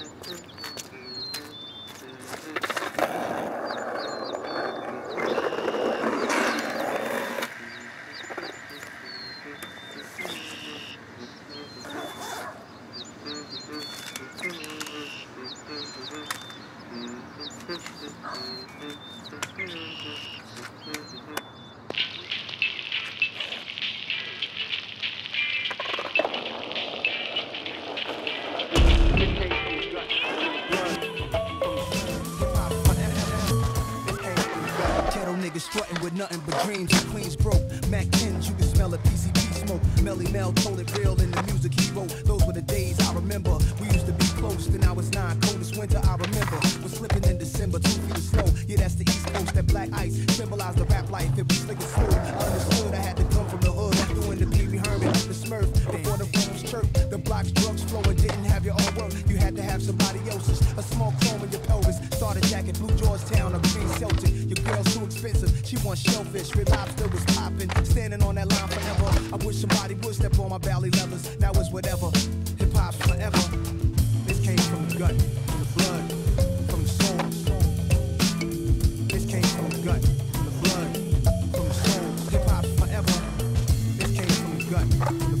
Mm-hmm. Niggas strutting with nothing but dreams and queens broke. Mac 10s, you can smell it, PCP smoke. Melle Mel told it real in the music he wrote. Those were the days I remember. We used to be close, then I was nine. Coldest winter I remember was slipping in December, two feet of snow. Yeah, that's the East Coast. That black ice symbolized the rap life. It was slick and smooth. I understood I had to come from the hood. Doing the Pee Wee Herman, the Smurf. Before the rooms chirp, the blocks drugs flowing. Didn't have your own work. You had to have somebody else's. A small chrome in your pelvis. Starter jacket, blue Georgetown, a green Celtic. Expensive. She wants shellfish. Red lobster was popping. Standing on that line forever. I wish somebody would step on my belly levers. Now it's whatever. Hip hop's forever. This came from the gut, from the blood, from the soul. This came from the gut, from the blood, from the soul. Hip hop forever. This came from the gut,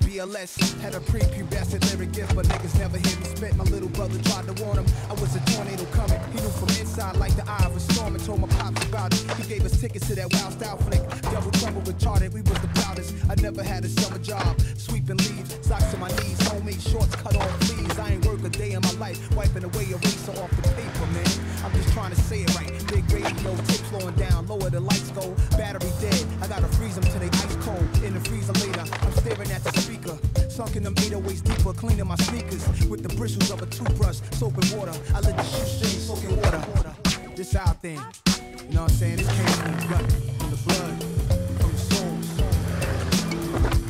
BLS. Had a prepubescent lyric gift, but niggas never hear me spit. My little brother tried to warn him. I was a tornado coming. He knew from inside like the eye of a storm and told my pops about it. He gave us tickets to that wild style flick. Double trouble retarded. We was the proudest. I never had a summer job. Sweeping leaves, socks to my knees, homemade shorts cut off please. I ain't work a day in my life, wiping away eraser off the paper, man. I'm just trying to say it right. Big radio, tape slowing down, lower the lights go. Sunk in them 808s deeper, cleaning my sneakers with the bristles of a toothbrush, soap and water. I let the shoestrings soak in water. This our thing. You know what I'm saying? This came from the gut, from the blood, from the soul.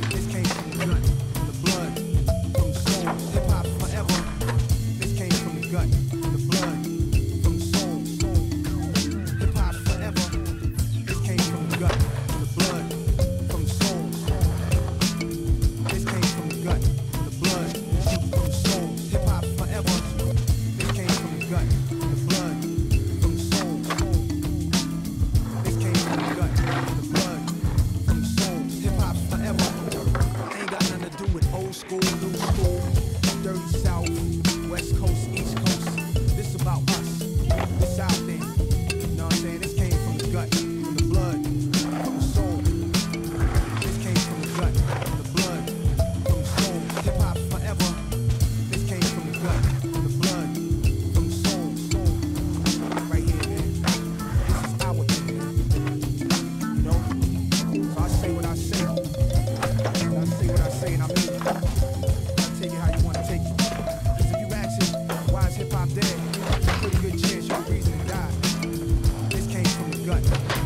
This came from the gut, from the blood, from the soul. Hip hop forever. This came from the gut, school, new school, dirty south, west coast, east coast. This about us. From